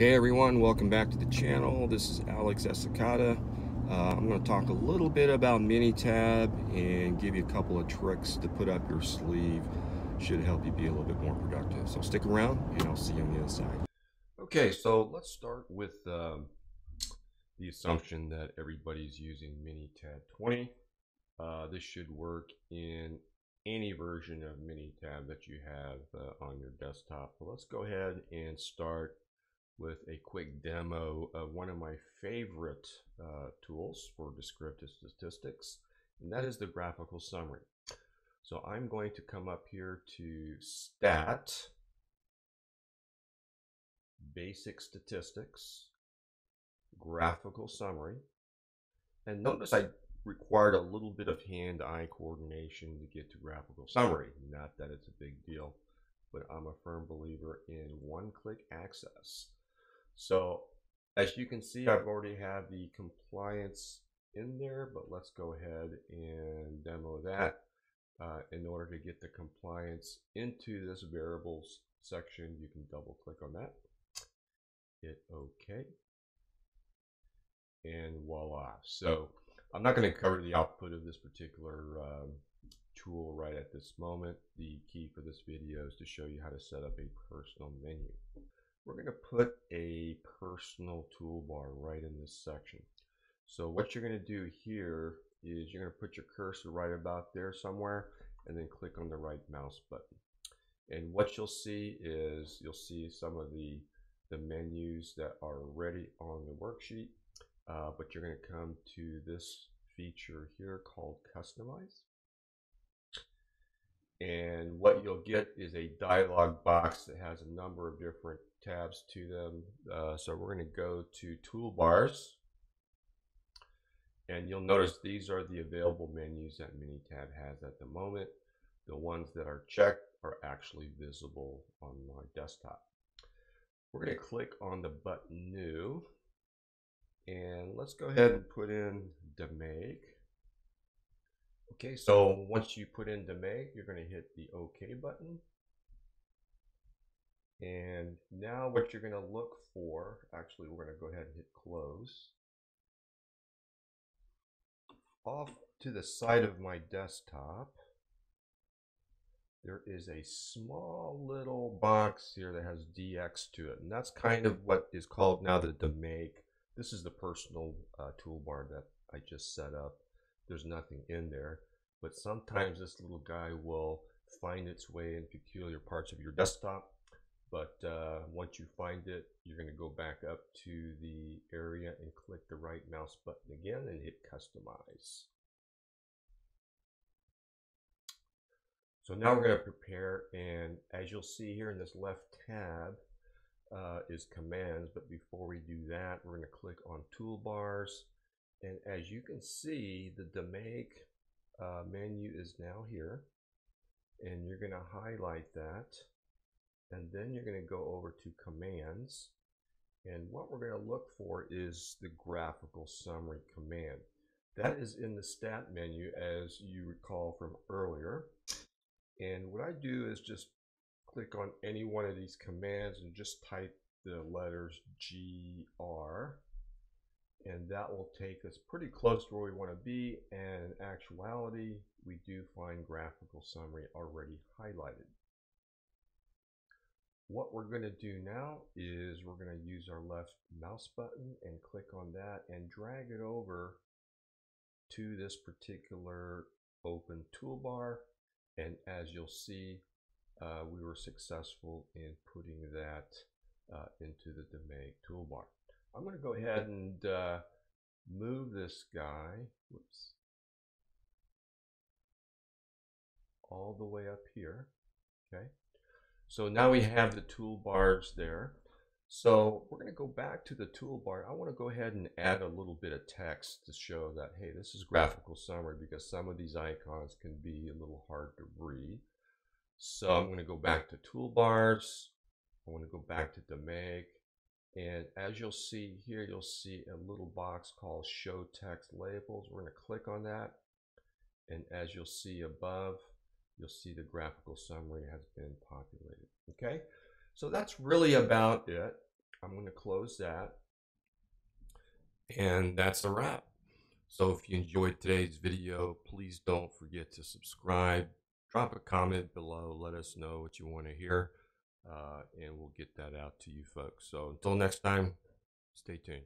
Hey everyone, welcome back to the channel. This is Alex Estacada. Uh, I'm going to talk a little bit about Minitab and give you a couple of tricks to put up your sleeve. Should help you be a little bit more productive. So stick around and I'll see you on the other side. Okay, so let's start with um, the assumption that everybody's using Minitab 20. Uh, this should work in any version of Minitab that you have uh, on your desktop. But let's go ahead and start with a quick demo of one of my favorite uh, tools for descriptive statistics, and that is the graphical summary. So I'm going to come up here to Stat, Basic Statistics, Graphical Summary, and notice I required a little bit of hand-eye coordination to get to graphical summary. Not that it's a big deal, but I'm a firm believer in one-click access. So as you can see, I've already have the compliance in there, but let's go ahead and demo that. Uh, in order to get the compliance into this variables section, you can double click on that, hit OK, and voila. So I'm not going to cover the output of this particular um, tool right at this moment. The key for this video is to show you how to set up a personal menu. We're going to put a personal toolbar right in this section. So what you're going to do here is you're going to put your cursor right about there somewhere and then click on the right mouse button. And what you'll see is you'll see some of the, the menus that are already on the worksheet, uh, but you're going to come to this feature here called Customize. And what you'll get is a dialog box that has a number of different tabs to them. Uh, so we're going to go to toolbars. And you'll notice these are the available menus that Minitab has at the moment. The ones that are checked are actually visible on my desktop. We're going to click on the button New. And let's go ahead and put in DMAIC. Okay, so once you put in DMAIC, you're going to hit the OK button. And now what you're going to look for, actually we're going to go ahead and hit close. Off to the side of my desktop, there is a small little box here that has DX to it. And that's kind of what is called now the DMAIC. This is the personal uh, toolbar that I just set up. There's nothing in there, but sometimes this little guy will find its way in peculiar parts of your desktop but uh, once you find it, you're going to go back up to the area and click the right mouse button again and hit customize. So now we're going to prepare and as you'll see here in this left tab uh, is commands but before we do that we're going to click on toolbars and as you can see the DMAIC uh, menu is now here. And you're going to highlight that. And then you're going to go over to commands. And what we're going to look for is the graphical summary command. That is in the stat menu as you recall from earlier. And what I do is just click on any one of these commands and just type the letters GR and that will take us pretty close to where we want to be and in actuality we do find graphical summary already highlighted what we're going to do now is we're going to use our left mouse button and click on that and drag it over to this particular open toolbar. And as you'll see, uh, we were successful in putting that uh, into the DMAIC toolbar. I'm going to go ahead and uh, move this guy, whoops, all the way up here, okay? So now we have the toolbars there. So we're going to go back to the toolbar. I want to go ahead and add a little bit of text to show that, hey, this is graphical summary because some of these icons can be a little hard to read. So I'm going to go back to toolbars. I want to go back to DMAIC. And as you'll see here, you'll see a little box called Show Text Labels. We're going to click on that. And as you'll see above, you'll see the graphical summary has been populated. Okay, so that's really about it. I'm going to close that. And that's a wrap. So if you enjoyed today's video, please don't forget to subscribe. Drop a comment below. Let us know what you want to hear. Uh, and we'll get that out to you folks. So until next time, stay tuned.